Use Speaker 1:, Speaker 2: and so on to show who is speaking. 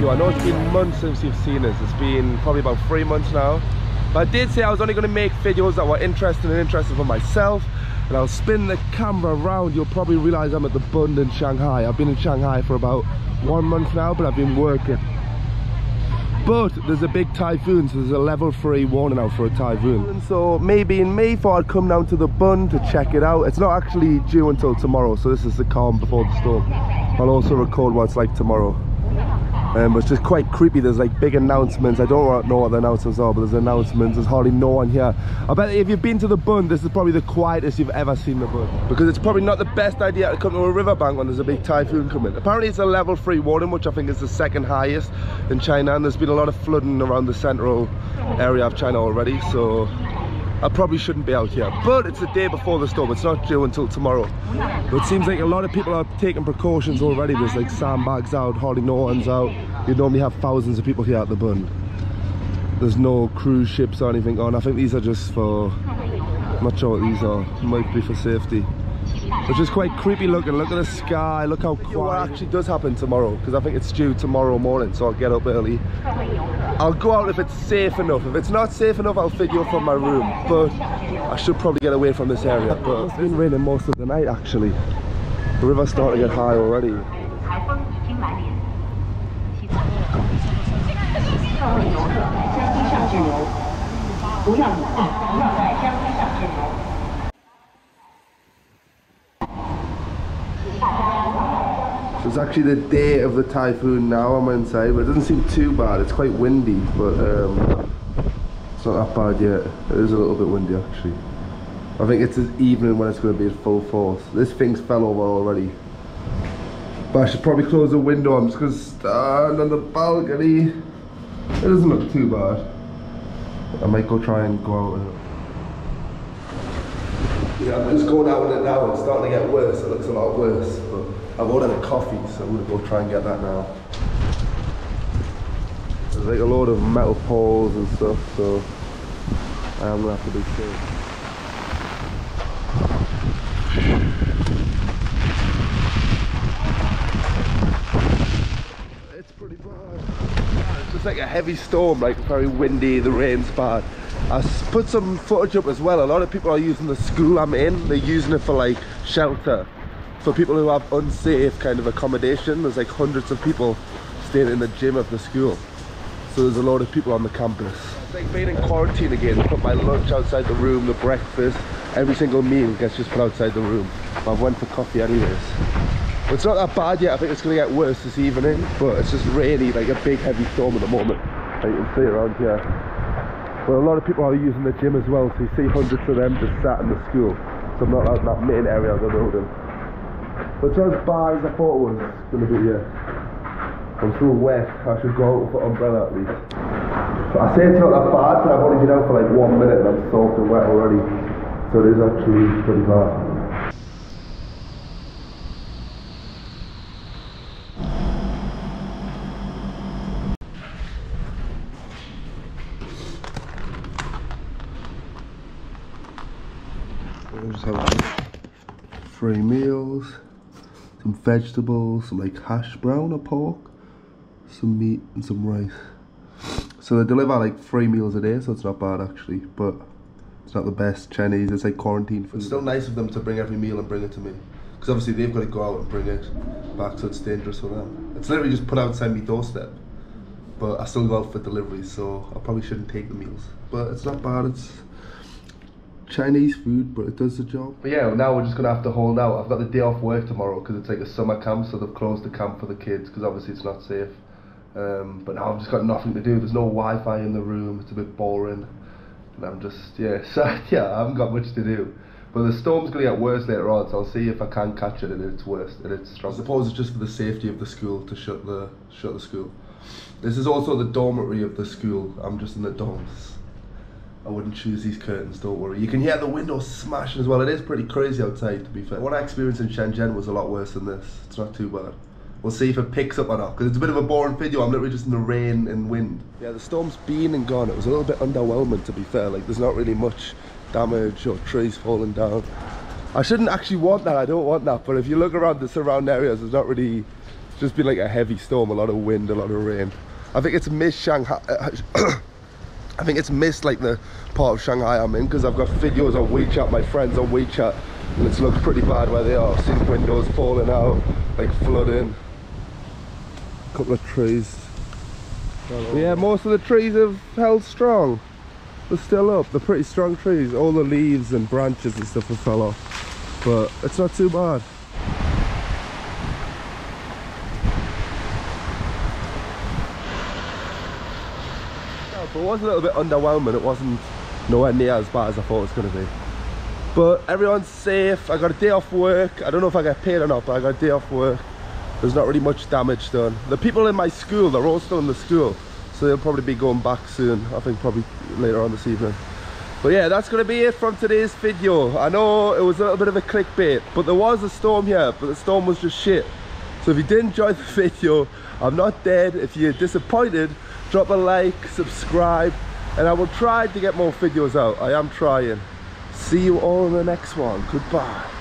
Speaker 1: video. I know it's been months since you've seen us. It's been probably about three months now. But I did say I was only going to make videos that were interesting and interesting for myself. And I'll spin the camera around. You'll probably realize I'm at the Bund in Shanghai. I've been in Shanghai for about one month now, but I've been working. But there's a big typhoon, so there's a level three warning out for a typhoon. So maybe in May, thought I'd come down to the Bund to check it out. It's not actually due until tomorrow, so this is the calm before the storm. I'll also record what it's like tomorrow. Um, it's just quite creepy. There's like big announcements. I don't know what the announcements are, but there's announcements. There's hardly no one here. I bet if you've been to the Bund, this is probably the quietest you've ever seen the Bund. Because it's probably not the best idea to come to a riverbank when there's a big typhoon coming. Apparently it's a level 3 warning, which I think is the second highest in China. And there's been a lot of flooding around the central area of China already. So I probably shouldn't be out here. But it's the day before the storm. It's not due until tomorrow. But it seems like a lot of people are taking precautions already. There's like sandbags out, hardly no one's out. You normally have thousands of people here at the Bund. There's no cruise ships or anything on. I think these are just for, I'm not sure what these are. Might be for safety. Which is quite creepy looking. Look at the sky. Look how quiet. What actually does happen tomorrow? Because I think it's due tomorrow morning, so I'll get up early. I'll go out if it's safe enough. If it's not safe enough, I'll video from my room. But I should probably get away from this area. But it's been raining most of the night, actually. The river's starting to get high already. It's actually the day of the typhoon now, I'm inside, but it doesn't seem too bad. It's quite windy, but um, it's not that bad yet. It is a little bit windy actually. I think it's evening when it's going to be at full force. This thing's fell over already. But I should probably close the window. I'm just going to stand on the balcony. It doesn't look too bad. I might go try and go out. Yeah, I'm just going out in it now. It's starting to get worse. It looks a lot worse. But I've ordered a coffee, so I'm gonna go try and get that now. There's like a load of metal poles and stuff, so I am gonna have to be safe. It's pretty bad. It's just like a heavy storm, like very windy, the rain's bad. I put some footage up as well. A lot of people are using the school I'm in. They're using it for like shelter. For people who have unsafe kind of accommodation. There's like hundreds of people staying in the gym of the school. So there's a lot of people on the campus. It's like being in quarantine again. I put my lunch outside the room, the breakfast, every single meal gets just put outside the room. I went for coffee anyways. But it's not that bad yet. I think it's going to get worse this evening. But it's just really like a big heavy storm at the moment. Like you can see around here. But a lot of people are using the gym as well, so you see hundreds of them just sat in the school. So I'm not out in that main area of the building. But it's not as bad as I thought it was going to be here. I'm still wet, I should go out with an umbrella at least. But I say it's not that bad, but I've only been out for like one minute and I'm soaked and wet already. So it is actually pretty bad. We'll just have three meals, some vegetables, some like hash brown or pork, some meat and some rice. So they deliver like three meals a day, so it's not bad actually, but it's not the best Chinese. It's like quarantine food. It's still nice of them to bring every meal and bring it to me, because obviously they've got to go out and bring it back, so it's dangerous for them. It's literally just put outside my doorstep, but I still go out for delivery, so I probably shouldn't take the meals. But it's not bad. It's Chinese food, but it does the job. But yeah, now we're just gonna have to hold out. I've got the day off work tomorrow because it's like a summer camp, so they've closed the camp for the kids because obviously it's not safe. Um, but now I've just got nothing to do. There's no Wi-Fi in the room. It's a bit boring, and I'm just yeah. So yeah, I haven't got much to do. But the storm's gonna get worse later on, so I'll see if I can catch it at its worst, at its strong. I suppose it's just for the safety of the school to shut the shut the school. This is also the dormitory of the school. I'm just in the dorms. I wouldn't choose these curtains, don't worry. You can hear the windows smashing as well. It is pretty crazy outside, to be fair. What I experienced in Shenzhen was a lot worse than this. It's not too bad. We'll see if it picks up or not, because it's a bit of a boring video. I'm literally just in the rain and wind. Yeah, the storm's been and gone. It was a little bit underwhelming, to be fair. Like, there's not really much damage or trees falling down. I shouldn't actually want that. I don't want that. But if you look around the surrounding areas, there's not really just been like a heavy storm, a lot of wind, a lot of rain. I think it's Miss Shanghai. I think it's missed like the part of Shanghai I'm in because I've got videos on WeChat, my friends on WeChat, and it's looked pretty bad where they are. I've windows falling out, like flooding. A couple of trees. Yeah, most of the trees have held strong. They're still up. They're pretty strong trees. All the leaves and branches and stuff have fell off. But it's not too bad. But it was a little bit underwhelming. It wasn't nowhere near as bad as I thought it was going to be. But everyone's safe. I got a day off work. I don't know if I get paid or not, but I got a day off work. There's not really much damage done. The people in my school, they're all still in the school. So they'll probably be going back soon. I think probably later on this evening. But yeah, that's going to be it from today's video. I know it was a little bit of a clickbait, but there was a storm here, but the storm was just shit. So if you did enjoy the video, I'm not dead. If you're disappointed, drop a like, subscribe, and I will try to get more videos out. I am trying. See you all in the next one. Goodbye.